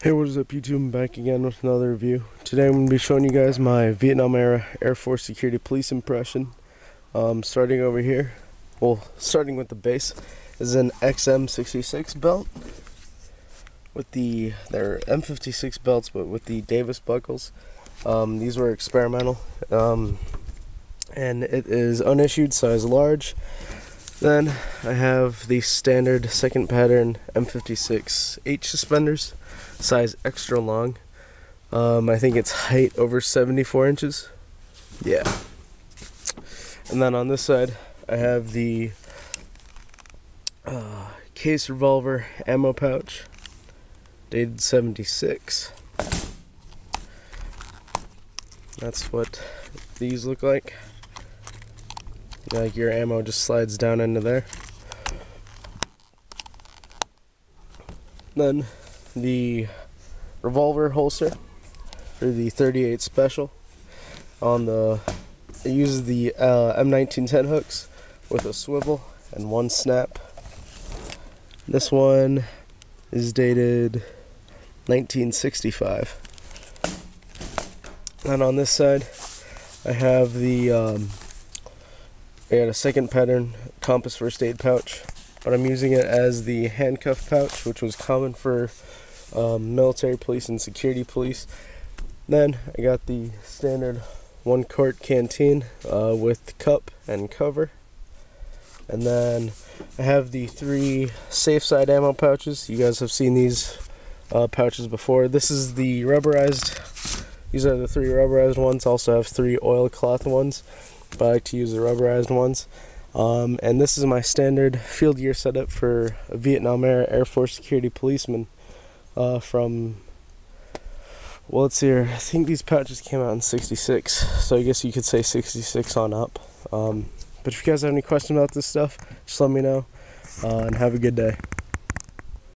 Hey, what is up YouTube? I'm back again with another review. Today I'm going to be showing you guys my Vietnam era Air Force Security Police impression. Um, starting over here, well, starting with the base, is an XM66 belt with the, they're M56 belts but with the Davis buckles. Um, these were experimental um, and it is unissued size large. Then I have the standard second pattern M56 H suspenders size extra long. Um, I think it's height over 74 inches. Yeah. And then on this side, I have the uh, case revolver ammo pouch, dated 76. That's what these look like. Like your ammo just slides down into there. Then the revolver holster for the 38 special on the it uses the uh, M1910 hooks with a swivel and one snap this one is dated 1965 and on this side I have the um, I got a second pattern compass first aid pouch but I'm using it as the handcuff pouch which was common for um, military police and security police. Then I got the standard one quart canteen uh, with cup and cover. And then I have the three safe side ammo pouches. You guys have seen these uh, pouches before. This is the rubberized. These are the three rubberized ones. Also have three oilcloth ones, but I like to use the rubberized ones. Um, and this is my standard field gear setup for a Vietnam era Air Force security policeman uh, from well let's see here. I think these pouches came out in 66 so I guess you could say 66 on up. Um, but if you guys have any questions about this stuff just let me know uh, and have a good day